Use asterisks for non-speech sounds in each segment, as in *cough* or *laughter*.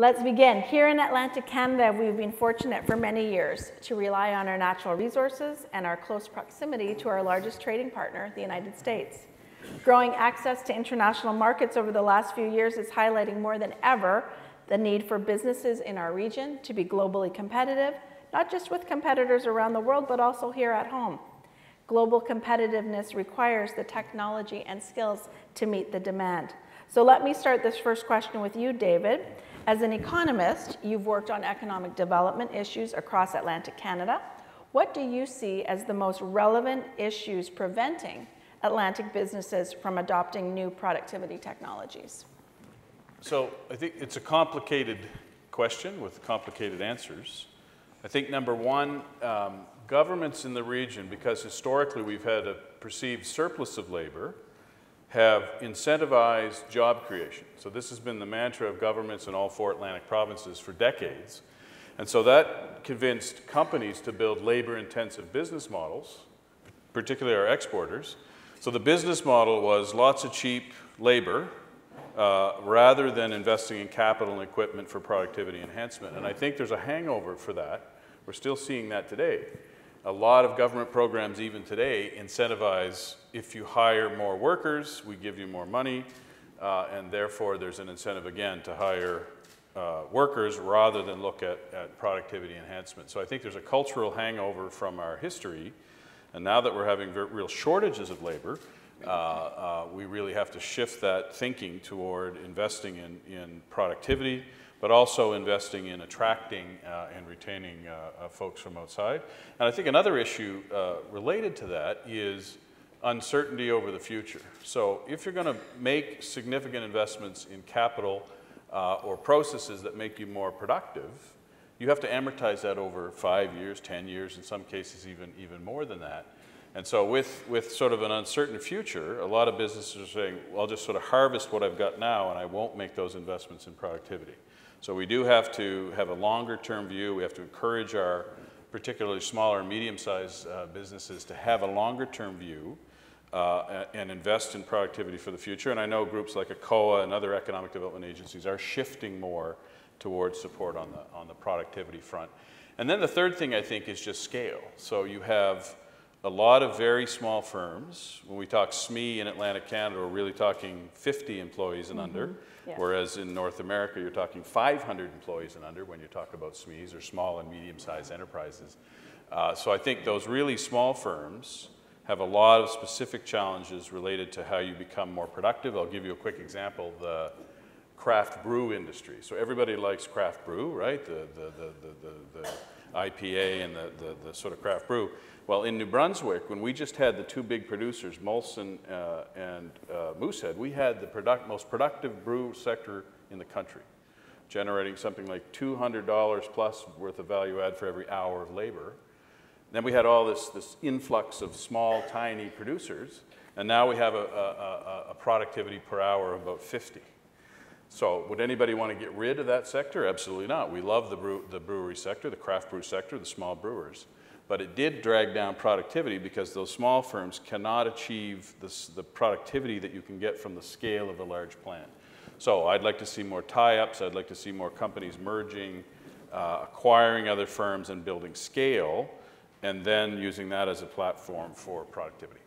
Let's begin. Here in Atlantic Canada, we've been fortunate for many years to rely on our natural resources and our close proximity to our largest trading partner, the United States. Growing access to international markets over the last few years is highlighting more than ever the need for businesses in our region to be globally competitive, not just with competitors around the world, but also here at home. Global competitiveness requires the technology and skills to meet the demand. So let me start this first question with you, David. As an economist, you've worked on economic development issues across Atlantic Canada. What do you see as the most relevant issues preventing Atlantic businesses from adopting new productivity technologies? So I think it's a complicated question with complicated answers. I think number one, um, governments in the region, because historically we've had a perceived surplus of labor, have incentivized job creation. So this has been the mantra of governments in all four Atlantic provinces for decades. And so that convinced companies to build labor-intensive business models, particularly our exporters. So the business model was lots of cheap labor uh, rather than investing in capital and equipment for productivity enhancement. And I think there's a hangover for that. We're still seeing that today a lot of government programs even today incentivize if you hire more workers, we give you more money, uh, and therefore there's an incentive again to hire uh, workers rather than look at, at productivity enhancement. So I think there's a cultural hangover from our history, and now that we're having real shortages of labor, uh, uh, we really have to shift that thinking toward investing in, in productivity, but also investing in attracting uh, and retaining uh, uh, folks from outside. And I think another issue uh, related to that is uncertainty over the future. So if you're going to make significant investments in capital uh, or processes that make you more productive, you have to amortize that over five years, 10 years, in some cases even, even more than that. And so with, with sort of an uncertain future, a lot of businesses are saying, well, I'll just sort of harvest what I've got now and I won't make those investments in productivity. So we do have to have a longer term view. We have to encourage our particularly smaller and medium-sized uh, businesses to have a longer term view uh, and invest in productivity for the future. And I know groups like ACOA and other economic development agencies are shifting more towards support on the, on the productivity front. And then the third thing I think is just scale. So you have a lot of very small firms. When we talk SME in Atlantic Canada, we're really talking 50 employees and mm -hmm. under. Whereas in North America, you're talking 500 employees and under when you talk about SMEs or small and medium-sized enterprises. Uh, so I think those really small firms have a lot of specific challenges related to how you become more productive. I'll give you a quick example, the craft brew industry. So everybody likes craft brew, right? The, the, the, the, the IPA and the, the, the sort of craft brew. Well, in New Brunswick, when we just had the two big producers, Molson uh, and uh, Moosehead, we had the product, most productive brew sector in the country, generating something like $200 plus worth of value add for every hour of labor. Then we had all this, this influx of small, tiny producers, and now we have a, a, a productivity per hour of about 50. So would anybody want to get rid of that sector? Absolutely not. We love the, brew, the brewery sector, the craft brew sector, the small brewers but it did drag down productivity because those small firms cannot achieve this, the productivity that you can get from the scale of a large plant. So I'd like to see more tie-ups, I'd like to see more companies merging, uh, acquiring other firms and building scale, and then using that as a platform for productivity.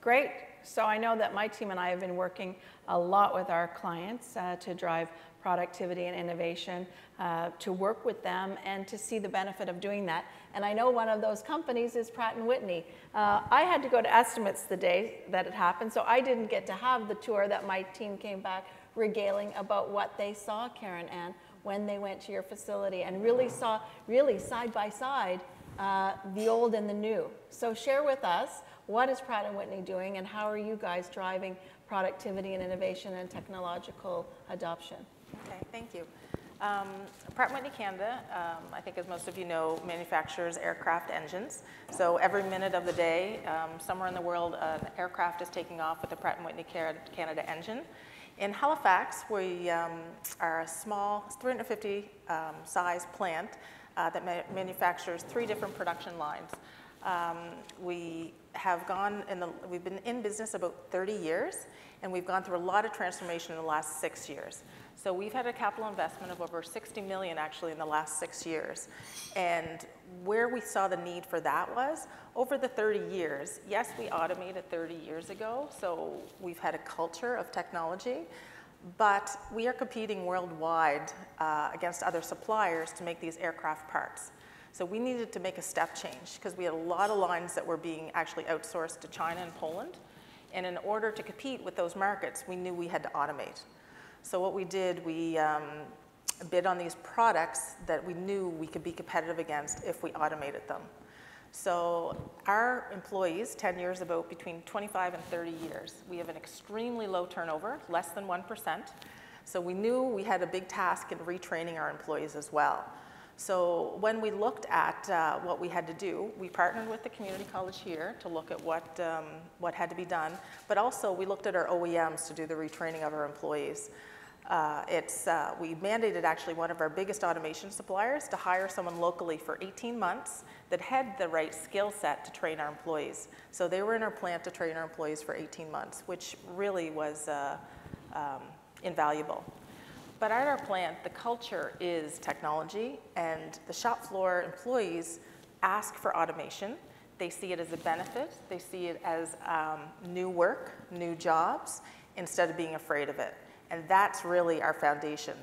Great. So I know that my team and I have been working a lot with our clients uh, to drive productivity and innovation, uh, to work with them and to see the benefit of doing that. And I know one of those companies is Pratt & Whitney. Uh, I had to go to estimates the day that it happened, so I didn't get to have the tour that my team came back regaling about what they saw, Karen-Anne, when they went to your facility and really saw, really side by side, uh, the old and the new. So share with us, what is Pratt & Whitney doing and how are you guys driving productivity and innovation and technological adoption? Okay, thank you. Um, Pratt Whitney Canada, um, I think as most of you know, manufactures aircraft engines. So every minute of the day, um, somewhere in the world, an aircraft is taking off with a Pratt & Whitney Canada engine. In Halifax, we um, are a small 350 um, size plant uh, that ma manufactures three different production lines. Um, we have gone in the, we've been in business about 30 years, and we've gone through a lot of transformation in the last six years. So we've had a capital investment of over 60 million actually in the last six years. And where we saw the need for that was over the 30 years, yes, we automated 30 years ago, so we've had a culture of technology, but we are competing worldwide uh, against other suppliers to make these aircraft parts. So we needed to make a step change because we had a lot of lines that were being actually outsourced to China and Poland. And in order to compete with those markets, we knew we had to automate. So what we did, we um, bid on these products that we knew we could be competitive against if we automated them. So our employees, 10 years about between 25 and 30 years. We have an extremely low turnover, less than 1%. So we knew we had a big task in retraining our employees as well. So when we looked at uh, what we had to do, we partnered with the community college here to look at what, um, what had to be done, but also we looked at our OEMs to do the retraining of our employees. Uh, it's, uh, we mandated actually one of our biggest automation suppliers to hire someone locally for 18 months that had the right skill set to train our employees. So they were in our plant to train our employees for 18 months, which really was uh, um, invaluable. But at our plant, the culture is technology, and the shop floor employees ask for automation. They see it as a benefit, they see it as um, new work, new jobs, instead of being afraid of it. And that's really our foundation.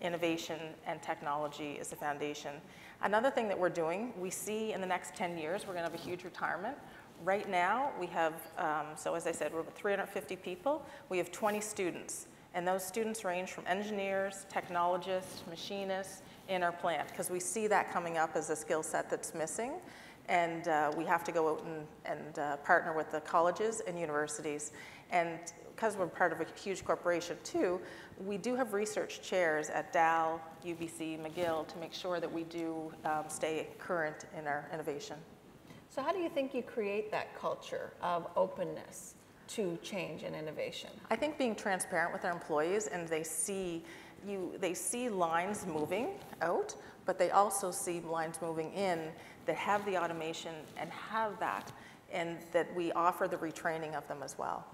Innovation and technology is the foundation. Another thing that we're doing, we see in the next 10 years, we're gonna have a huge retirement. Right now, we have, um, so as I said, we're about 350 people. We have 20 students. And those students range from engineers, technologists, machinists in our plant, because we see that coming up as a skill set that's missing. And uh, we have to go out and, and uh, partner with the colleges and universities. And because we're part of a huge corporation too, we do have research chairs at Dal, UBC, McGill to make sure that we do um, stay current in our innovation. So how do you think you create that culture of openness to change and innovation? I think being transparent with our employees and they see you, they see lines moving out, but they also see lines moving in that have the automation and have that, and that we offer the retraining of them as well.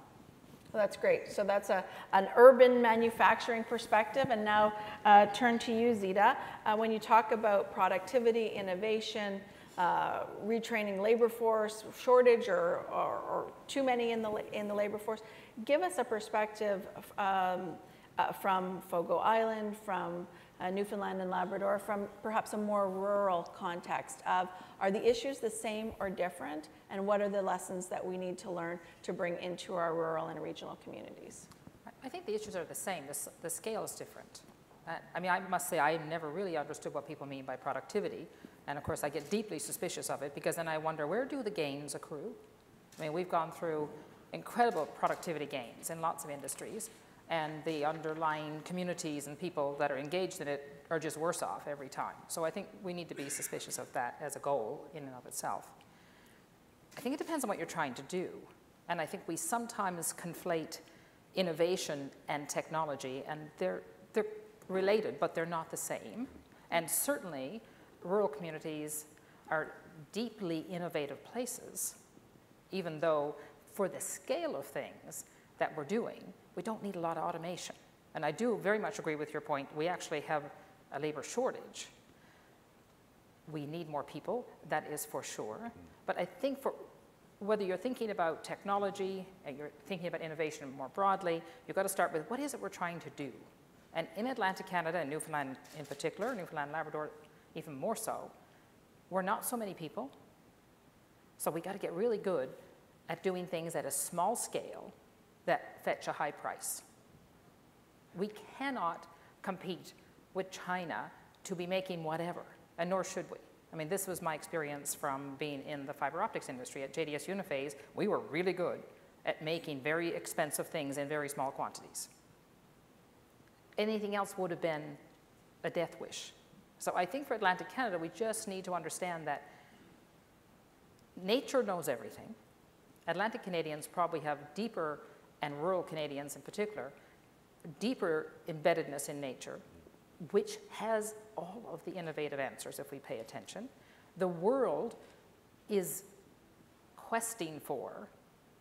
Well, that's great. So that's a, an urban manufacturing perspective. And now uh, turn to you, Zita. Uh, when you talk about productivity, innovation, uh, retraining labor force, shortage or, or, or, too many in the, in the labor force, give us a perspective um, uh, from Fogo Island, from uh, Newfoundland and Labrador, from perhaps a more rural context of are the issues the same or different, and what are the lessons that we need to learn to bring into our rural and regional communities? I think the issues are the same. The, the scale is different. Uh, I mean, I must say, I never really understood what people mean by productivity. And of course, I get deeply suspicious of it because then I wonder where do the gains accrue? I mean, we've gone through incredible productivity gains in lots of industries, and the underlying communities and people that are engaged in it are just worse off every time. So I think we need to be suspicious of that as a goal in and of itself. I think it depends on what you're trying to do. And I think we sometimes conflate innovation and technology, and they're, they're related, but they're not the same. And certainly, rural communities are deeply innovative places, even though for the scale of things that we're doing, we don't need a lot of automation. And I do very much agree with your point. We actually have a labor shortage. We need more people, that is for sure. But I think for whether you're thinking about technology and you're thinking about innovation more broadly, you've got to start with what is it we're trying to do? And in Atlantic Canada and Newfoundland in particular, Newfoundland Labrador even more so, we're not so many people. So we got to get really good at doing things at a small scale that fetch a high price. We cannot compete with China to be making whatever, and nor should we. I mean, this was my experience from being in the fiber optics industry at JDS Uniphase. We were really good at making very expensive things in very small quantities. Anything else would have been a death wish. So I think for Atlantic Canada, we just need to understand that nature knows everything. Atlantic Canadians probably have deeper, and rural Canadians in particular, deeper embeddedness in nature which has all of the innovative answers if we pay attention. The world is questing for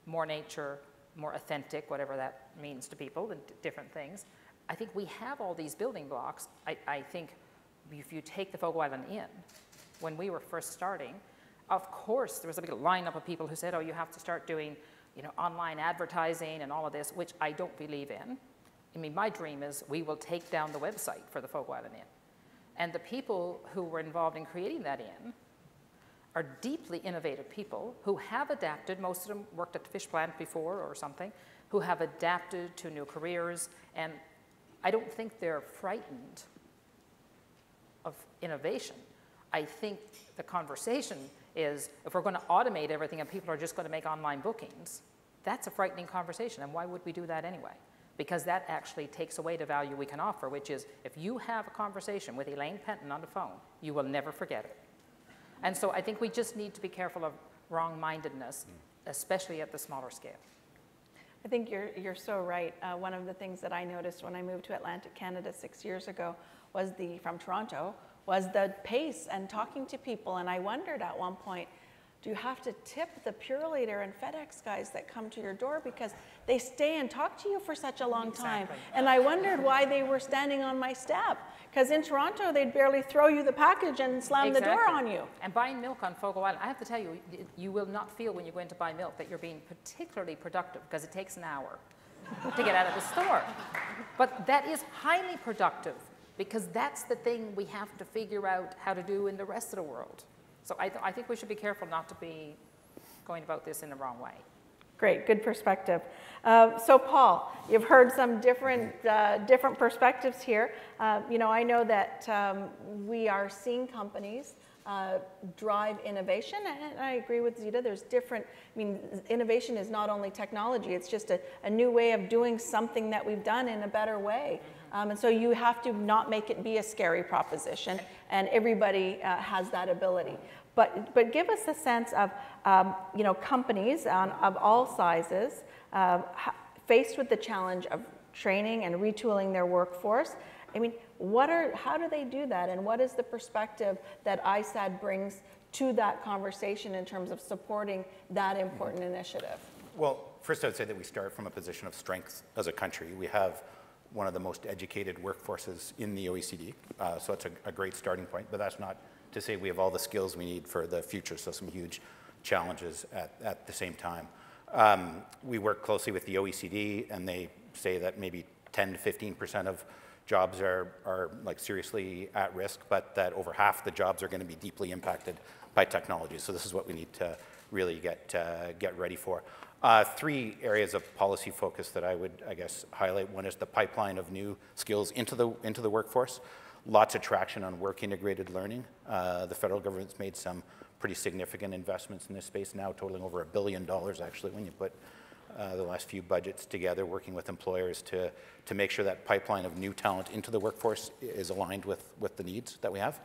more nature, more authentic, whatever that means to people, and different things. I think we have all these building blocks. I, I think if you take the Fogo Island Inn, when we were first starting, of course, there was a big lineup of people who said, oh, you have to start doing, you know, online advertising and all of this, which I don't believe in. I mean, my dream is we will take down the website for the Fogo Island Inn. And the people who were involved in creating that inn are deeply innovative people who have adapted. Most of them worked at the fish plant before or something, who have adapted to new careers. And I don't think they're frightened of innovation. I think the conversation is if we're going to automate everything and people are just going to make online bookings, that's a frightening conversation. And why would we do that anyway? Because that actually takes away the value we can offer, which is if you have a conversation with Elaine Penton on the phone, you will never forget it. And so I think we just need to be careful of wrong mindedness, especially at the smaller scale. I think you're, you're so right. Uh, one of the things that I noticed when I moved to Atlantic Canada six years ago was the, from Toronto, was the pace and talking to people. And I wondered at one point, do you have to tip the Purolator and FedEx guys that come to your door because they stay and talk to you for such a long time? And I wondered why they were standing on my step. Because in Toronto, they'd barely throw you the package and slam the door on you. And buying milk on Fogo Island, I have to tell you, you will not feel when you go in to buy milk that you're being particularly productive because it takes an hour to get out of the store. But that is highly productive because that's the thing we have to figure out how to do in the rest of the world. So I, th- I think we should be careful not to be going about this in the wrong way. Great, good perspective. Uh, so, Paul, you've heard some different uh, different perspectives here. Uh, you know, I know that um, we are seeing companies uh, drive innovation, and I agree with Zita. There's different. I mean, innovation is not only technology; it's just a, a new way of doing something that we've done in a better way. Um, and so you have to not make it be a scary proposition, and everybody uh, has that ability. But, but give us a sense of, um, you know, companies on, of all sizes uh, faced with the challenge of training and retooling their workforce. I mean, what are, how do they do that? And what is the perspective that ISED brings to that conversation in terms of supporting that important initiative? Well, first, I would say that we start from a position of strength as a country. We have one of the most educated workforces in the OECD, uh, so it's a, a great starting point. But that's not to say we have all the skills we need for the future, so some huge challenges at, at the same time. Um, we work closely with the OECD, and they say that maybe 10 to 15 percent of jobs are, are like seriously at risk, but that over half the jobs are going to be deeply impacted by technology. So this is what we need to really get uh, get ready for. Uh, three areas of policy focus that I would, I guess, highlight. One is the pipeline of new skills into the into the workforce. Lots of traction on work integrated learning. Uh, the federal government's made some pretty significant investments in this space now, totaling over a billion dollars actually when you put uh, the last few budgets together, working with employers to, to make sure that pipeline of new talent into the workforce is aligned with, with the needs that we have.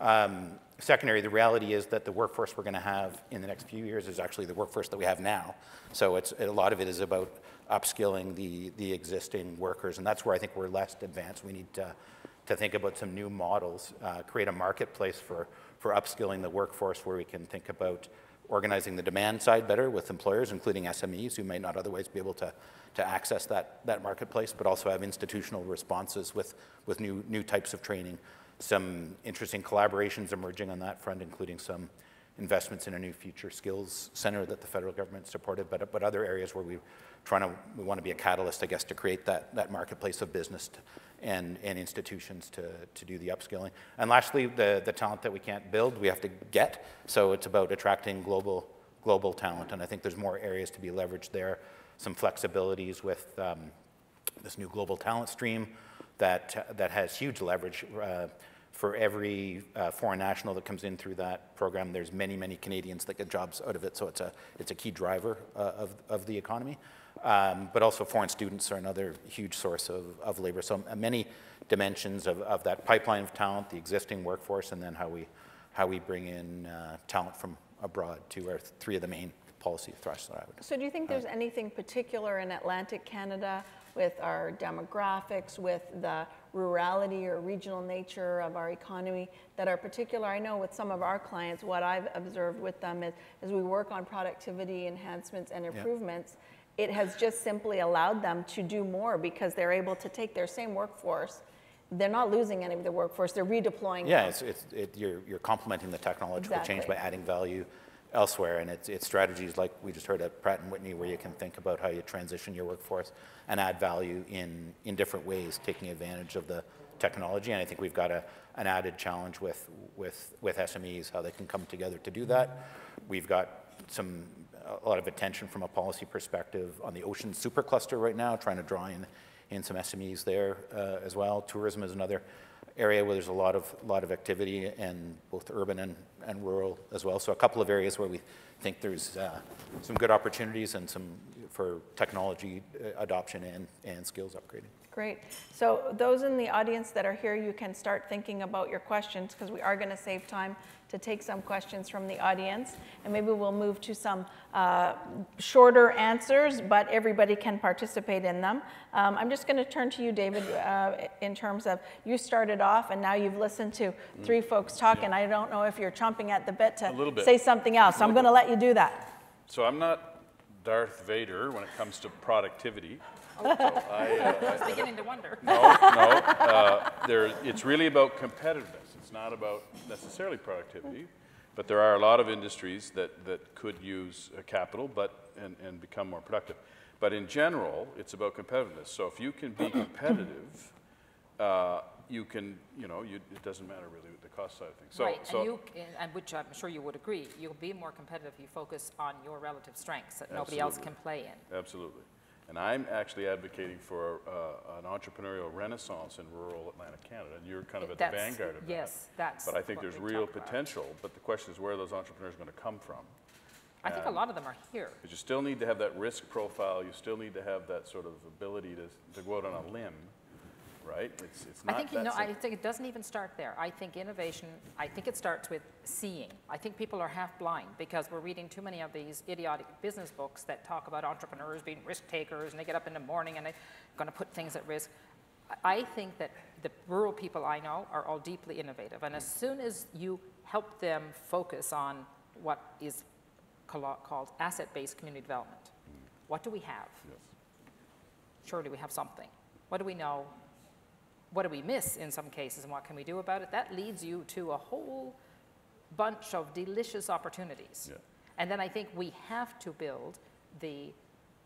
Um, secondary, the reality is that the workforce we're going to have in the next few years is actually the workforce that we have now. So it's, a lot of it is about upskilling the, the existing workers, and that's where I think we're less advanced. We need to, to think about some new models, uh, create a marketplace for, for upskilling the workforce where we can think about organizing the demand side better with employers, including SMEs who may not otherwise be able to, to access that, that marketplace, but also have institutional responses with, with new, new types of training. Some interesting collaborations emerging on that front, including some investments in a new future skills center that the federal government supported, but, but other areas where we trying to we want to be a catalyst, I guess, to create that, that marketplace of business to, and, and institutions to, to do the upskilling. And lastly, the, the talent that we can't build, we have to get. So it's about attracting global, global talent. And I think there's more areas to be leveraged there. Some flexibilities with um, this new global talent stream that, that has huge leverage. Uh, for every uh, foreign national that comes in through that program, there's many, many Canadians that get jobs out of it. So it's a, it's a key driver uh, of, of the economy. Um, but also foreign students are another huge source of, of labor. So uh, many dimensions of, of that pipeline of talent, the existing workforce, and then how we, how we bring in uh, talent from abroad to our three of the main policy thrusts that I would. So do you think there's anything particular in Atlantic Canada with our demographics, with the rurality or regional nature of our economy that are particular? I know with some of our clients, what I've observed with them is, is we work on productivity enhancements and improvements. it has just simply allowed them to do more because they're able to take their same workforce. They're not losing any of their workforce, they're redeploying Yeah, them. it's, it's, it, you're, you're complementing the technological change by adding value elsewhere, and it's, it's strategies like we just heard at Pratt and Whitney, where you can think about how you transition your workforce and add value in, in different ways, taking advantage of the technology. And I think we've got a, an added challenge with, with, with SMEs, how they can come together to do that. We've got some, a lot of attention from a policy perspective on the ocean supercluster right now, trying to draw in, in some SMEs there uh, as well. Tourism is another area where there's a lot of, lot of activity and both urban and, and rural as well. So a couple of areas where we think there's uh, some good opportunities and some for technology uh, adoption and, and skills upgrading. Great. So those in the audience that are here, you can start thinking about your questions because we are going to save time to take some questions from the audience. And maybe we'll move to some uh, shorter answers, but everybody can participate in them. Um, I'm just going to turn to you, David, uh, in terms of you started off and now you've listened to three folks talk, and I don't know if you're chomping at the bit to bit. say something else. So I'm going to let you do that. So I'm not Darth Vader when it comes to productivity. So I, uh, *laughs* I was beginning to wonder. No, no. Uh, there, it's really about competitiveness. It's not about necessarily productivity, but there are a lot of industries that, that could use uh, capital, but and, and become more productive. But in general, it's about competitiveness. So if you can be competitive, uh, you can, you know, you, it doesn't matter really the cost side of things. So, Right, so and you, and which I'm sure you would agree, you'll be more competitive if you focus on your relative strengths that nobody else can play in. Absolutely. And I'm actually advocating for uh, an entrepreneurial renaissance in rural Atlantic Canada, and you're kind of at the vanguard of that. yes, that's But I think there's real talk about. potential, but the question is where are those entrepreneurs going to come from? I think a lot of them are here. Because you still need to have that risk profile, you still need to have that sort of ability to, to go out on a limb, right? It's, it's I think, you that know, I think it doesn't even start there. I think innovation, I think it starts with seeing. I think people are half blind because we're reading too many of these idiotic business books that talk about entrepreneurs being risk takers and they get up in the morning and they're going to put things at risk. I- I think that the rural people I know are all deeply innovative. And as soon as you help them focus on what is called asset-based community development, what do we have? Yes. Surely we have something. What do we know? What do we miss in some cases and what can we do about it? That leads you to a whole bunch of delicious opportunities. Yeah. And then I think we have to build the,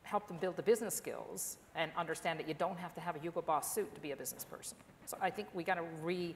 help them build the business skills and understand that you don't have to have a Hugo Boss suit to be a business person. So I think we got to re,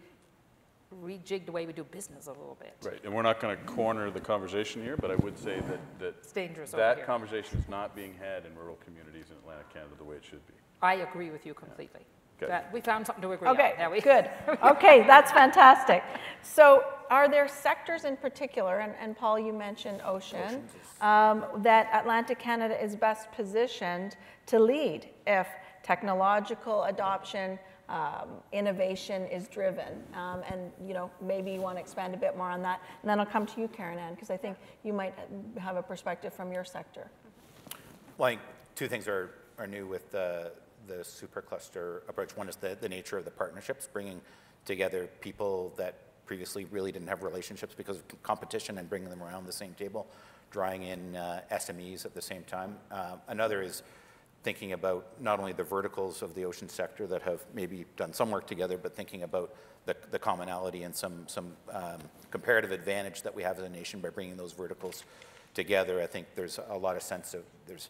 rejig the way we do business a little bit. Right, and we're not going to corner the conversation here, but I would say that, that It's dangerous that conversation is not being had in rural communities in Atlantic Canada the way it should be. I agree with you completely. Okay. That, we found something to agree on. Okay, Now we- good. *laughs* Okay, that's fantastic. So are there sectors in particular, and, and Paul, you mentioned ocean, um, that Atlantic Canada is best positioned to lead if technological adoption, um, innovation is driven? Um, and, you know, maybe you want to expand a bit more on that. And then I'll come to you, Karen-Anne, because I think you might have a perspective from your sector. Well, I think two things are, are new with the, the supercluster approach. One is the, the nature of the partnerships, bringing together people that previously really didn't have relationships because of competition and bringing them around the same table, drawing in uh, SMEs at the same time. Uh, another is thinking about not only the verticals of the ocean sector that have maybe done some work together, but thinking about the, the commonality and some, some um, comparative advantage that we have as a nation by bringing those verticals together. I think there's a lot of sense of, there's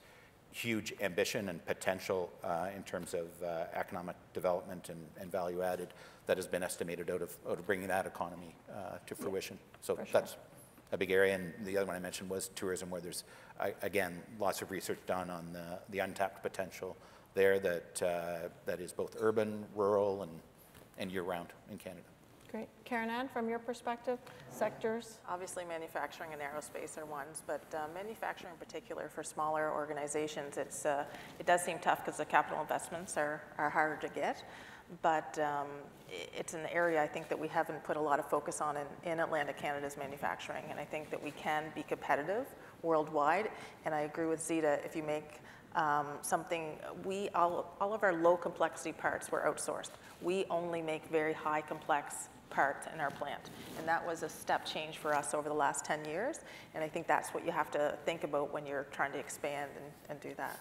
huge ambition and potential uh, in terms of uh, economic development and, and value added that has been estimated out of, out of bringing that economy uh, to fruition. So sure. that's a big area. And the other one I mentioned was tourism, where there's, again, lots of research done on the, the untapped potential there that, uh, that is both urban, rural, and, and year-round in Canada. Great. Karen-Anne, from your perspective, sectors? Obviously, manufacturing and aerospace are ones, but uh, manufacturing in particular for smaller organizations, it's, uh, it does seem tough because the capital investments are, are harder to get. But um, it's an area I think that we haven't put a lot of focus on in, in Atlantic Canada's manufacturing. And I think that we can be competitive worldwide. And I agree with Zita, if you make um, something, we, all, all of our low complexity parts were outsourced. We only make very high complex parts in our plant. And that was a step change for us over the last 10 years. And I think that's what you have to think about when you're trying to expand and, and do that.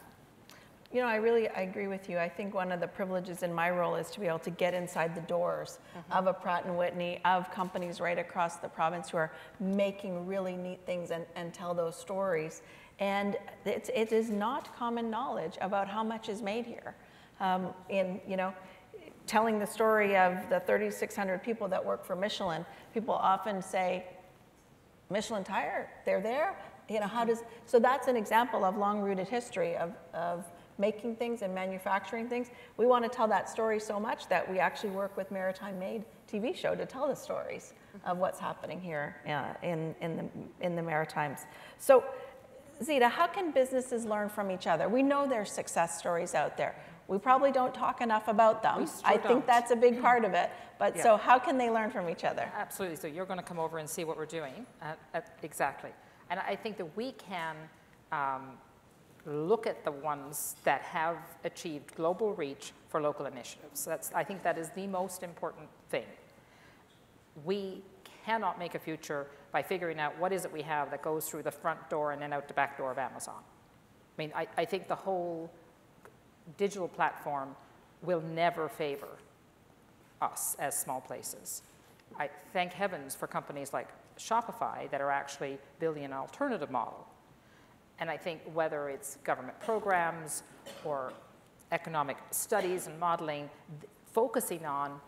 You know, I really, I agree with you. I think one of the privileges in my role is to be able to get inside the doors of a Pratt and Whitney, of companies right across the province who are making really neat things and, and tell those stories. And it's, it is not common knowledge about how much is made here. Um, in, you know, telling the story of the 3,600 people that work for Michelin, people often say, Michelin tire, they're there. You know, how does, so that's an example of long-rooted history of, of making things and manufacturing things. We want to tell that story so much that we actually work with Maritime Made TV show to tell the stories of what's happening here uh, in, in, the, in the Maritimes. So Zita, how can businesses learn from each other? We know there's success stories out there. We probably don't talk enough about them. I think don't. that's a big part of it. *clears throat* But Yeah. so how can they learn from each other? Absolutely. So you're going to come over and see what we're doing. Uh, uh, exactly. And I think that we can um, look at the ones that have achieved global reach for local initiatives. So that's, I think that is the most important thing. We cannot make a future by figuring out what is it we have that goes through the front door and then out the back door of Amazon. I mean, I, I think the whole digital platform will never favor us as small places. I thank heavens for companies like Shopify that are actually building an alternative model. And I think whether it's government programs or economic studies and modeling, focusing on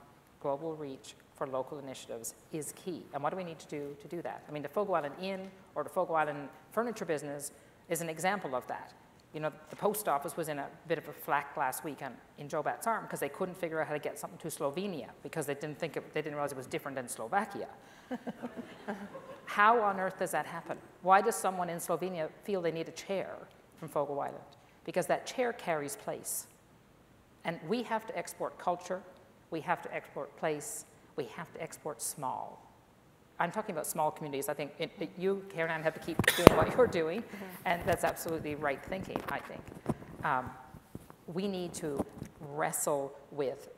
global reach for local initiatives is key. And what do we need to do to do that? I mean, the Fogo Island Inn or the Fogo Island furniture business is an example of that. You know, the post office was in a bit of a flack last week on, in Joe Batt's Arm because they couldn't figure out how to get something to Slovenia because they didn't think it, they didn't realize it was different than Slovakia. *laughs* How on earth does that happen? Why does someone in Slovenia feel they need a chair from Fogo Island? Because that chair carries place. And we have to export culture, we have to export place, we have to export small. I'm talking about small communities. I think it, it- you, Karen, and I have to keep doing what you're doing, and that's absolutely right thinking, I think. Um, we need to wrestle with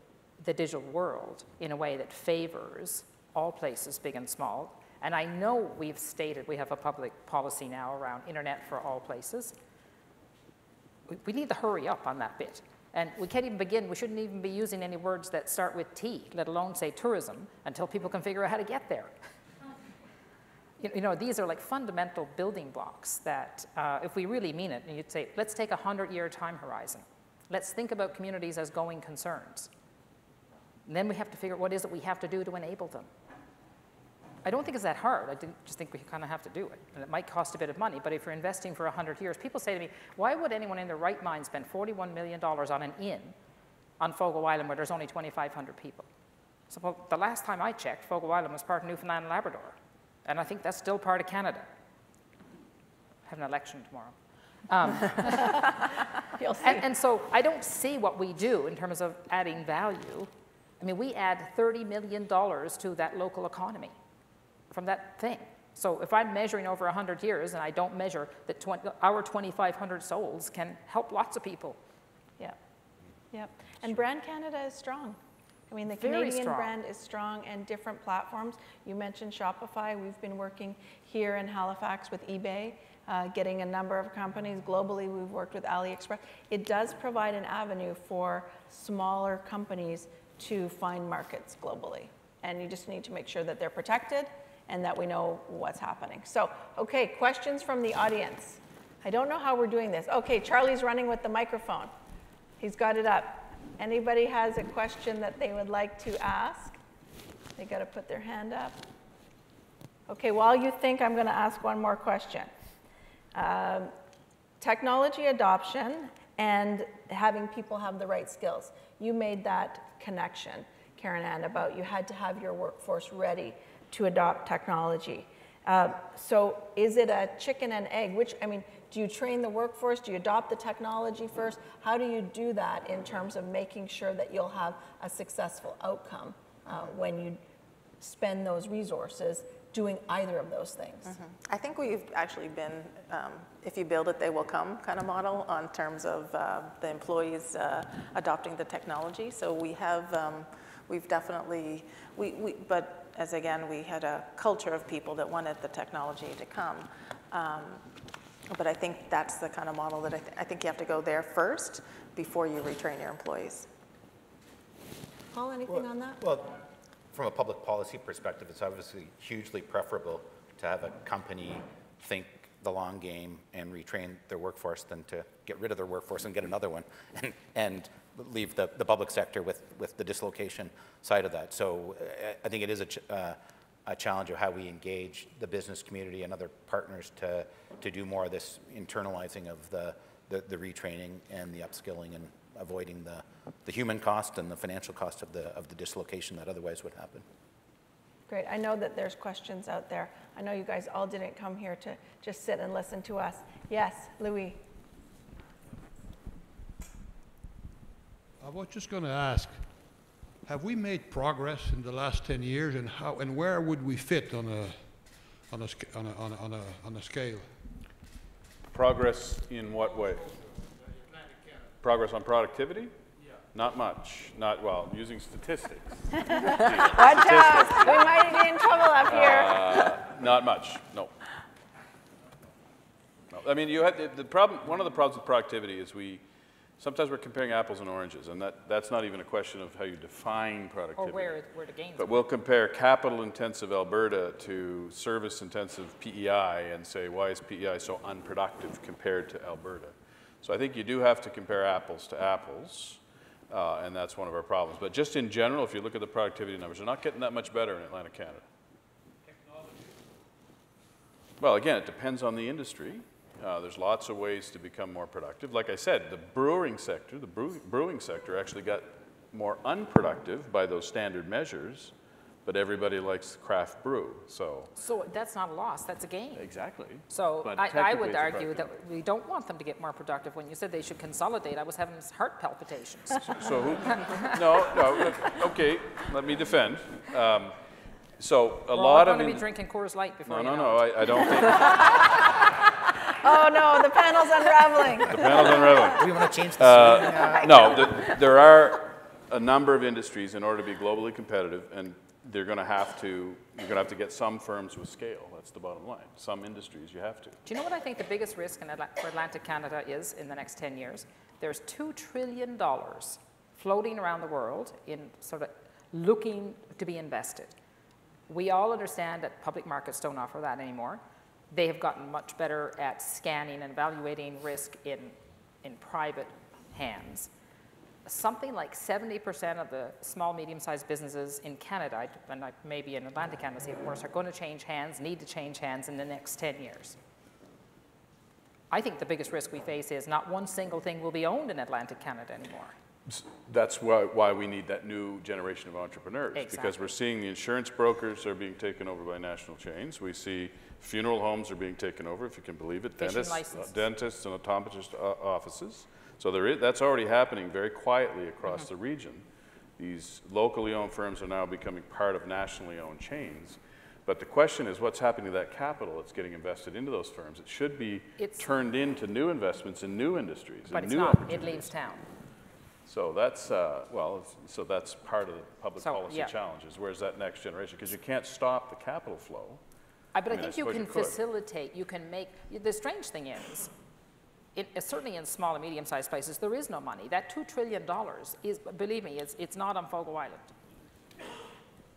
the digital world in a way that favors all places, big and small. And I know we've stated we have a public policy now around internet for all places. We, we need to hurry up on that bit. And we can't even begin, we shouldn't even be using any words that start with T, let alone say tourism, until people can figure out how to get there. You, know, these are like fundamental building blocks that, uh, if we really mean it, and you'd say, let's take a 100 year time horizon. Let's think about communities as going concerns. And then we have to figure out what is it we have to do to enable them. I don't think it's that hard. I just think we kind of have to do it. And it might cost a bit of money, but if you're investing for 100 years, people say to me, why would anyone in their right mind spend $41 million on an inn on Fogo Island where there's only 2,500 people? So, well, the last time I checked, Fogo Island was part of Newfoundland and Labrador. And I think that's still part of Canada. Have an election tomorrow. Um, *laughs* You'll see. And, and so I don't see what we do in terms of adding value. I mean, we add $30 million to that local economy from that thing. So if I'm measuring over 100 years and I don't measure that 20, our 2,500 souls can help lots of people, Yeah. yep. And Brand Canada is strong. I mean, the Very Canadian strong. brand is strong and different platforms. You mentioned Shopify. We've been working here in Halifax with eBay, uh, getting a number of companies. Globally, we've worked with AliExpress. It does provide an avenue for smaller companies to find markets globally. And you just need to make sure that they're protected and that we know what's happening. So, okay, questions from the audience. I don't know how we're doing this. Okay, Charlie's running with the microphone. He's got it up. Anybody has a question that they would like to ask? They got to put their hand up. Okay, while you think, I'm going to ask one more question. Um, technology adoption and having people have the right skills. You made that connection, Karen-Anne, about you had to have your workforce ready to adopt technology. Um, so is it a chicken and egg? Which, I mean, do you train the workforce? Do you adopt the technology first? How do you do that in terms of making sure that you'll have a successful outcome uh, when you spend those resources doing either of those things? I think we've actually been, um, if you build it, they will come kind of model on terms of uh, the employees uh, adopting the technology. So we have, um, we've definitely, we, we, but as again, we had a culture of people that wanted the technology to come. Um, But I think that's the kind of model that I, th- I think you have to go there first before you retrain your employees. Paul, anything on that? Well, from a public policy perspective, it's obviously hugely preferable to have a company think the long game and retrain their workforce than to get rid of their workforce and get another one *laughs* and, and leave the, the public sector with, with the dislocation side of that. So uh, I think it is a, ch- uh, a challenge of how we engage the business community and other partners to, to do more of this internalizing of the, the, the retraining and the upskilling and avoiding the, the human cost and the financial cost of the, of the dislocation that otherwise would happen. Great. I know that there's questions out there. I know you guys all didn't come here to just sit and listen to us. Yes, Louis. I was just going to ask, have we made progress in the last 10 years and how, and where would we fit on a, on a, on a, on a, on a, on a scale? Progress in what way? Progress on productivity? Not much. Not, well, using statistics. *laughs* Watch out. We might be in trouble up here. Uh, not much, no. No, I mean, you have the- the problem, one of the problems with productivity is we, sometimes we're comparing apples and oranges, and that, that's not even a question of how you define productivity. Or where, where the gains But we'll compare capital-intensive Alberta to service-intensive PEI and say, why is PEI so unproductive compared to Alberta? So I think you do have to compare apples to apples, uh, and that's one of our problems. But just in general, if you look at the productivity numbers, they're not getting that much better in Atlantic Canada. Well, again, it depends on the industry. Uh, there's lots of ways to become more productive. Like I said, the brewing sector, the brew, brewing sector actually got more unproductive by those standard measures, but everybody likes craft brew, so. So that's not a loss, that's a gain. Exactly. So I, I would argue that we don't want them to get more productive. When you said they should consolidate, I was having heart palpitations. So who, no, no, okay, let me defend. Um, So a We're all lot of. going to be drinking Coors Light before No, you no, know no. I, I don't think, *laughs* Oh no, the panel's unraveling. the panel's unraveling. We want to change the seating, uh, No, th- there are a number of industries in order to be globally competitive, and they're going to have to, you're going to have to get some firms with scale. That's the bottom line. Some industries you have to. Do you know what I think the biggest risk in Atla- for Atlantic Canada is in the next 10 years? There's $2 trillion floating around the world in sort of looking to be invested. We all understand that public markets don't offer that anymore. They have gotten much better at scanning and evaluating risk in, in private hands. Something like 70% of the small, medium-sized businesses in Canada, and maybe in Atlantic Canada, of course, are going to change hands, need to change hands in the next 10 years. I think the biggest risk we face is not one single thing will be owned in Atlantic Canada anymore. That's why, why we need that new generation of entrepreneurs. Because we're seeing the insurance brokers are being taken over by national chains. We see funeral homes are being taken over, if you can believe it. Dentists, uh, dentists and optometrist o- offices. So there is, that's already happening very quietly across Mm-hmm. the region. These locally owned firms are now becoming part of nationally owned chains. But the question is, what's happening to that capital that's getting invested into those firms? It should be It's- turned into new investments in new industries But it's not, it leaves town. So that's, uh, well, so that's part of the public So, policy yeah. challenges. Where's that next generation? Because you can't stop the capital flow. I, but I mean, I think you can you facilitate, you can make, the strange thing is, it, uh, certainly in small and medium-sized places, there is no money. That $2 trillion is, believe me, it's, it's not on Fogo Island.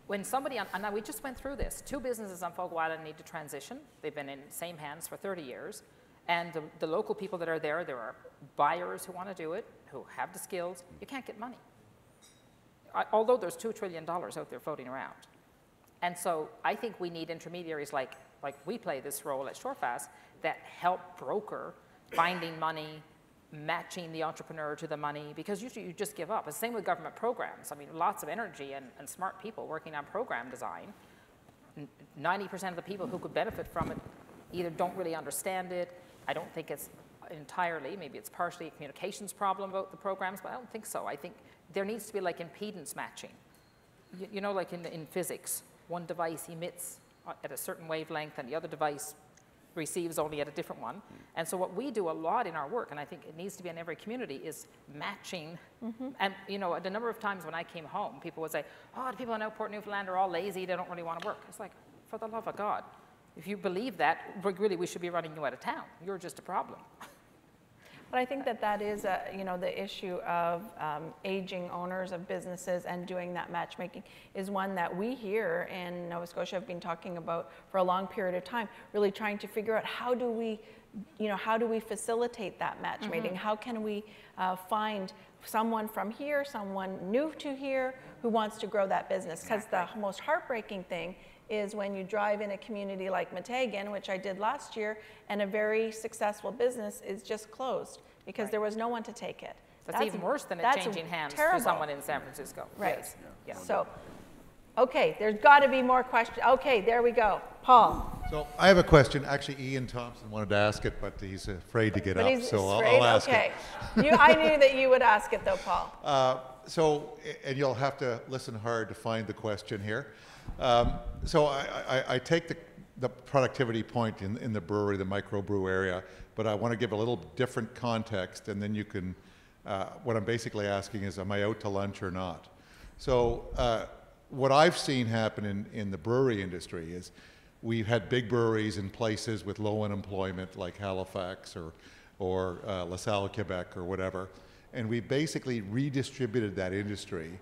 When somebody, on, and now we just went through this, two businesses on Fogo Island need to transition. They've been in same hands for 30 years. And the, the local people that are there, there are buyers who want to do it, who have the skills. You can't get money. I- Although there's $2 trillion out there floating around. And so I think we need intermediaries like, like we play this role at Shorefast that help broker finding money, matching the entrepreneur to the money, because usually you just give up. It's the same with government programs. I mean, lots of energy and, and smart people working on program design. 90% of the people who could benefit from it either don't really understand it. I don't think it's entirely, maybe it's partially a communications problem about the programs, but I don't think so. I think there needs to be like impedance matching. You, you know, like in, in physics, one device emits uh, at a certain wavelength and the other device receives only at a different one. And so what we do a lot in our work, and I think it needs to be in every community, is matching. And you know, the number of times when I came home, people would say, "Oh, the people in Port Newfoundland are all lazy; they don't really want to work." It's like, for the love of God, If you believe that, re- really, we should be running you out of town. You're just a problem. *laughs* But I think that that is, a, you know, the issue of um, aging owners of businesses and doing that matchmaking is one that we here in Nova Scotia have been talking about for a long period of time, really trying to figure out how do we, you know, how do we facilitate that matchmaking? How can we uh, find someone from here, someone new to here who wants to grow that business? Because the most heartbreaking thing is when you drive in a community like Meteghan, which I did last year, and a very successful business is just closed because there was no one to take it. That's even worse than it changing hands to terrible. someone in San Francisco. Right. Yes. Yeah. So, okay, there's got to be more questions. Okay, there we go. Paul. So I have a question. Actually, Ian Thompson wanted to ask it, but he's afraid to get But up, he's so I'll. I'll ask okay. it. you, I knew that you would ask it though, Paul. *laughs* Uh, so, and you'll have to listen hard to find the question here. Um, so I, I, I take the, the productivity point in, in the brewery, the microbrew area, but I want to give a little different context, and then you can. Uh, what I'm basically asking is, am I out to lunch or not? So, uh, what I've seen happen in, in the brewery industry is we've had big breweries in places with low unemployment, like Halifax or, or uh, LaSalle, Quebec, or whatever, and we basically redistributed that industry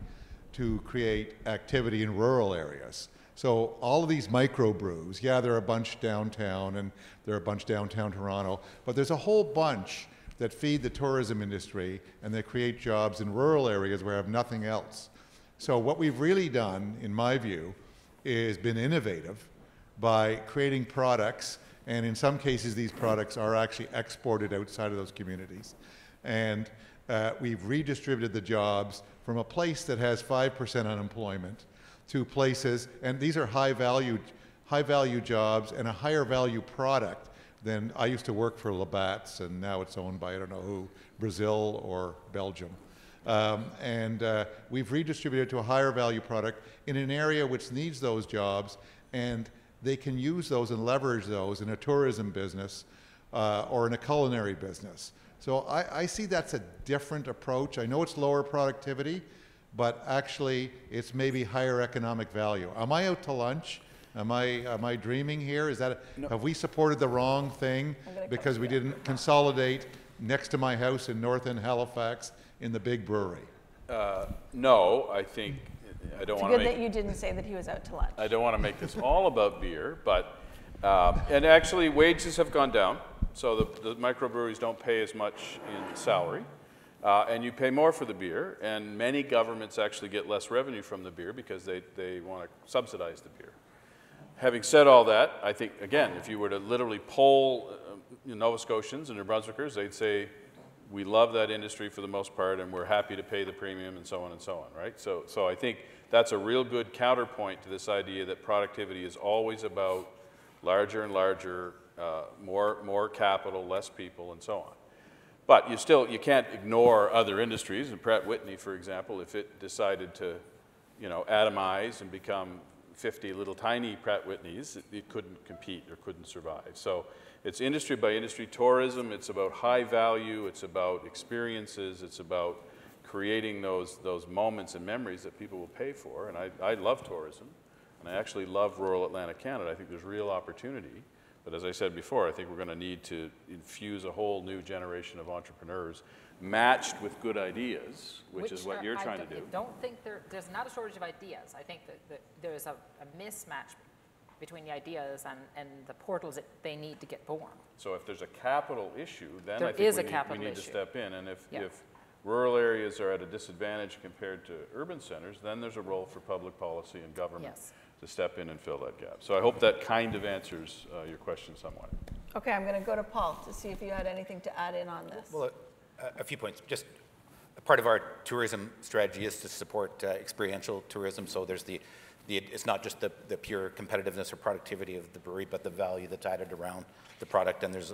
to create activity in rural areas. So all of these microbrews, yeah, there are a bunch downtown and there are a bunch downtown Toronto, but there's a whole bunch that feed the tourism industry and they create jobs in rural areas where I have nothing else. So what we've really done, in my view, is been innovative by creating products, and in some cases these products are actually exported outside of those communities. And uh, we've redistributed the jobs from a place that has 5% unemployment to places, and these are high value, high value jobs and a higher value product than I used to work for Labatt's, and now it's owned by I don't know who, Brazil or Belgium. Um, and uh, we've redistributed to a higher value product in an area which needs those jobs, and they can use those and leverage those in a tourism business uh, or in a culinary business. So I, I see that's a different approach. I know it's lower productivity, but actually it's maybe higher economic value. Am I out to lunch? Am I, am I dreaming here? Is that, have we supported the wrong thing because we didn't consolidate next to my house in North End Halifax in the big brewery? Uh, No, I think, I don't want to good make that you didn't say that he was out to lunch. I don't want to make this all about beer, but, um, and actually wages have gone down, so the, the microbreweries don't pay as much in salary. Uh, and you pay more for the beer, and many governments actually get less revenue from the beer because they, they want to subsidize the beer. Having said all that, I think, again, if you were to literally poll uh, Nova Scotians and New Brunswickers, they'd say, we love that industry for the most part, and we're happy to pay the premium and so on and so on, right? So, so I think that's a real good counterpoint to this idea that productivity is always about larger and larger, uh, more, more capital, less people, and so on. But you still, you can't ignore other industries, and Pratt Whitney, for example, if it decided to, you know, atomize and become 50 little tiny Pratt Whitneys, it, it couldn't compete or couldn't survive. So it's industry by industry. Tourism, it's about high value, it's about experiences, it's about creating those, those moments and memories that people will pay for. And I, I love tourism, and I actually love rural Atlantic Canada. I think there's real opportunity. But as I said before, I think we're going to need to infuse a whole new generation of entrepreneurs matched with good ideas, which, is what are- you're I trying to do. I don't think there, there's not a shortage of ideas. I think that, that there is a, a mismatch between the ideas and, and the portals that they need to get born. So if there's a capital issue, then There I think is we a need, we need to step in. And if, Yeah. if rural areas are at a disadvantage compared to urban centers, then there's a role for public policy and government Yes. To step in and fill that gap. So I hope that kind of answers uh, your question somewhat. Okay, I'm going to go to Paul to see if you had anything to add in on this. Well, a, a few points. Just a part of our tourism strategy is to support uh, experiential tourism. So there's the, the it's not just the, the pure competitiveness or productivity of the brewery, but the value that's added around the product. And there's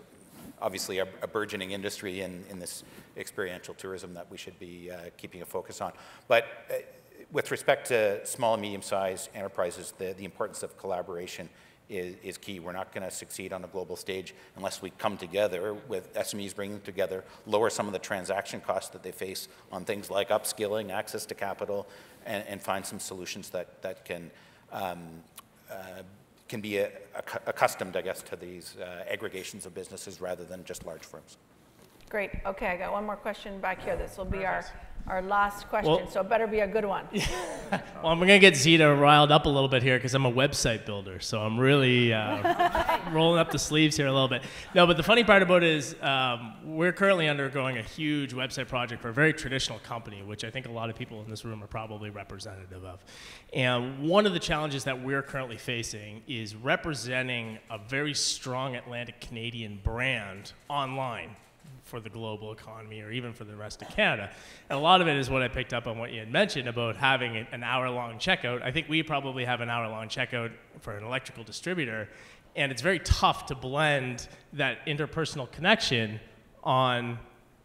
obviously a, a burgeoning industry in, in this experiential tourism that we should be uh, keeping a focus on. But uh, with respect to small and medium-sized enterprises, the, the importance of collaboration is, is key. We're not going to succeed on a global stage unless we come together with SMEs bringing together, lower some of the transaction costs that they face on things like upskilling, access to capital, and, and find some solutions that, that can um, uh, can be uh, accu- accustomed, I guess, to these uh, aggregations of businesses rather than just large firms. Great. Okay, I got one more question back here. This will be our, our last question, Well- so it better be a good one. *laughs* Well, I'm going to get Zita riled up a little bit here because I'm a website builder. So I'm really uh, *laughs* rolling up the sleeves here a little bit. No, but the funny part about it is um, we're currently undergoing a huge website project for a very traditional company, which I think a lot of people in this room are probably representative of. And one of the challenges that we're currently facing is representing a very strong Atlantic Canadian brand online for the global economy or even for the rest of Canada. And a lot of it is what I picked up on what you had mentioned about having an hour long checkout. I think we probably have an hour long checkout for an electrical distributor, and it's very tough to blend that interpersonal connection on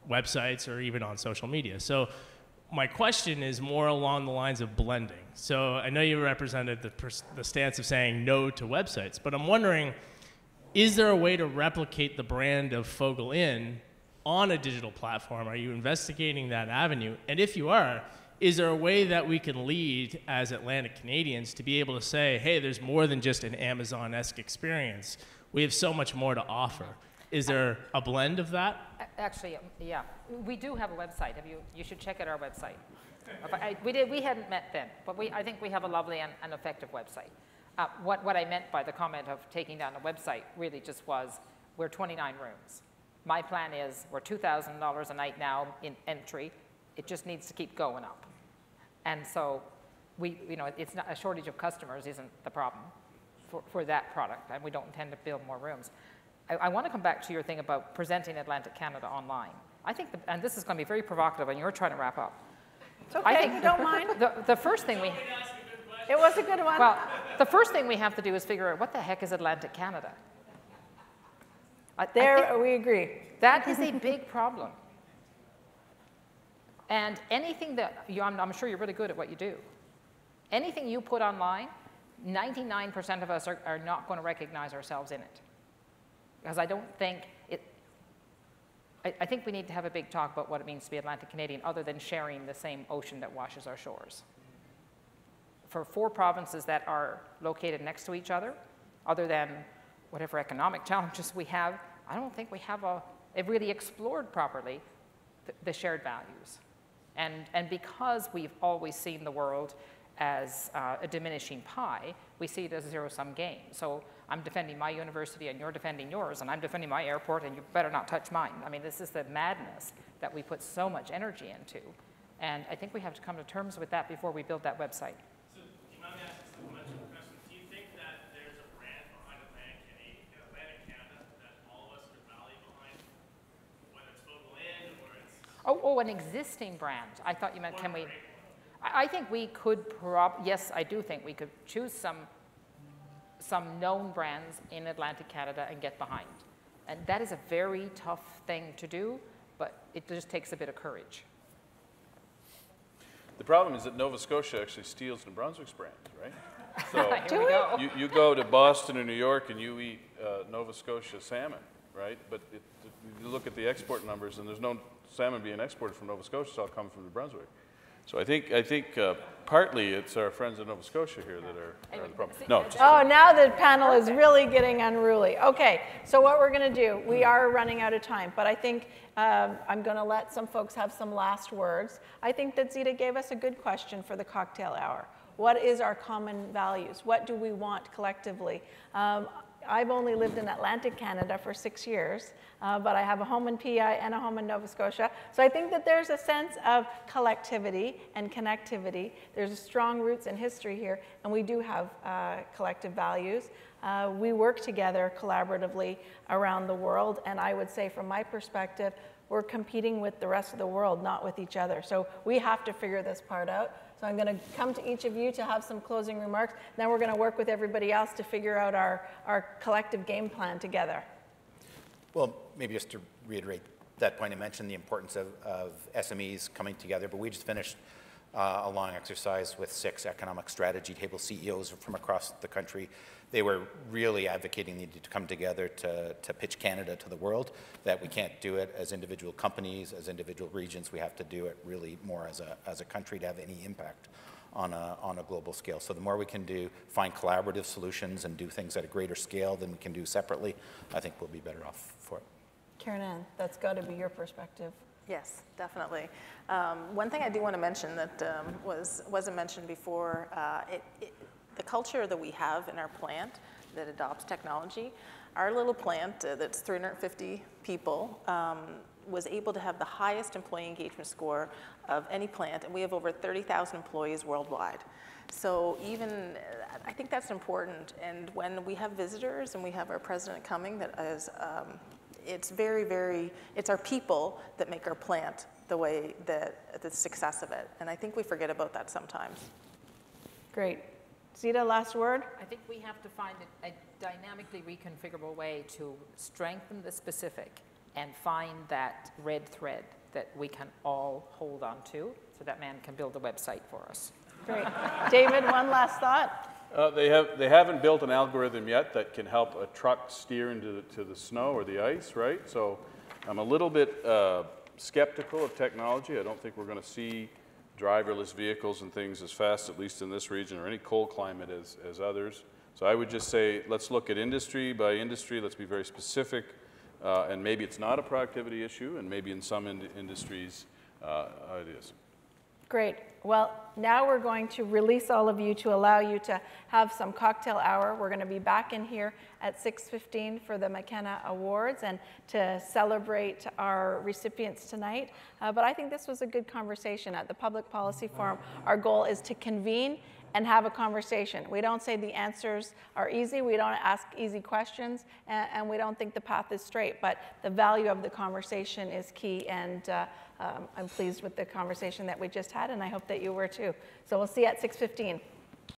websites or even on social media. So my question is more along the lines of blending. So I know you represented the, pers- the stance of saying no to websites, but I'm wondering is there a way to replicate the brand of Fogo Inn on a digital platform? Are you investigating that avenue? And if you are, is there a way that we can lead as Atlantic Canadians to be able to say, hey, there's more than just an Amazon esque experience? We have so much more to offer. Is there a blend of that? Actually, yeah, we do have a website. Have you, you should check out our website. I- We did, we hadn't met then, but we, I think we have a lovely and, and effective website. Uh, what, what I meant by the comment of taking down the website really just was, we're 29 rooms. My plan is, we're $2,000 a night now in entry. It just needs to keep going up. And so we, you know, it's not, a shortage of customers isn't the problem for, for that product, and we don't intend to build more rooms. I, I want to come back to your thing about presenting Atlantic Canada online. I think, the, and this is going to be very provocative, and you're trying to wrap up. It's I okay, think we don't *laughs* mind. The, the first thing we, It was a good one. well, the first thing we have to do is figure out what the heck is Atlantic Canada? Think- There, we agree. that is a big *laughs* problem. And anything that, you, I'm, I'm sure you're really good at what you do. Anything you put online, 99% of us are, are not going to recognize ourselves in it. Because I don't think it, I, I think we need to have a big talk about what it means to be Atlantic Canadian other than sharing the same ocean that washes our shores. For four provinces that are located next to each other, other than whatever economic challenges we have, I don't think we have a, really explored properly the, the shared values. And, and because we've always seen the world as uh, a diminishing pie, we see it as a zero-sum game. So I'm defending my university and you're defending yours, and I'm defending my airport and you better not touch mine. I mean, this is the madness that we put so much energy into. And I think we have to come to terms with that before we build that website. So, do you mind me asking some question? Do you think that there's a brand behind Atlantic Canada, Atlantic Canada that all of us could rally behind, whether it's Fogo Inn or it's Oh, oh, an existing brand. I thought you meant, can we? I, think we could prob, yes, I do think we could choose some, some known brands in Atlantic Canada and get behind. And that is a very tough thing to do, but it just takes a bit of courage. The problem is that Nova Scotia actually steals New Brunswick's brand, right? *laughs* So Here we go. you, you go to Boston or New York and you eat uh, Nova Scotia salmon, right? But it, you look at the export numbers and there's no salmon being exported from Nova Scotia, it's all coming from New Brunswick. So I think, I think uh, partly it's our friends in Nova Scotia here that are, are the problem. No, just Oh, now the panel is really getting unruly. Okay, so what we're going to do, we are running out of time, but I think um, I'm going to let some folks have some last words. I think that Zita gave us a good question for the cocktail hour. What is our common values? What do we want collectively? Um, I've only lived in Atlantic Canada for six years, uh, but I have a home in PEI and a home in Nova Scotia. So I think that there's a sense of collectivity and connectivity. There's strong roots in history here, and we do have uh, collective values. Uh, we work together collaboratively around the world, and I would say, from my perspective, we're competing with the rest of the world, not with each other. So we have to figure this part out. So I'm going to come to each of you to have some closing remarks. Then we're going to work with everybody else to figure out our, our collective game plan together. Well, maybe just to reiterate that point, I mentioned the importance of, of SMEs coming together, but we just finished uh, a long exercise with six economic strategy table CEOs from across the country. They were really advocating the need to come together to, to pitch Canada to the world, that we can't do it as individual companies, as individual regions. We have to do it really more as a, as a country to have any impact on a, on a global scale. So the more we can do, find collaborative solutions and do things at a greater scale than we can do separately, I think we'll be better off for it. Karen-Anne, that's got to be your perspective. Yes, definitely. Um, one thing I do want to mention that um, was, wasn't mentioned before, uh, it, it, the culture that we have in our plant that adopts technology, our little plant uh, that's 350 people um, was able to have the highest employee engagement score of any plant, and we have over 30,000 employees worldwide. So even, I think that's important, and when we have visitors and we have our president coming that is um, it's very, very, it's our people that make our plant the way that, the success of it. And I think we forget about that sometimes. Great. Zita, last word? I think we have to find a, a dynamically reconfigurable way to strengthen the specific and find that red thread that we can all hold on to so that man can build a website for us. Great. David, one last thought? Uh, they, have, they haven't built an algorithm yet that can help a truck steer into the, to the snow or the ice, right? So I'm a little bit uh, skeptical of technology. I don't think we're going to see driverless vehicles and things as fast, at least in this region or any cold climate as, as others. So I would just say let's look at industry by industry. Let's be very specific. Uh, and maybe it's not a productivity issue, and maybe in some in industries uh, it is. Great. Well, now we're going to release all of you to allow you to have some cocktail hour. We're going to be back in here at 6.15 for the McKenna Awards and to celebrate our recipients tonight. Uh, but I think this was a good conversation at the Public Policy Forum. Our goal is to convene and have a conversation. We don't say the answers are easy, we don't ask easy questions, and, and we don't think the path is straight, but the value of the conversation is key, and uh, um, I'm pleased with the conversation that we just had, and I hope that you were too. So we'll see you at 6.15.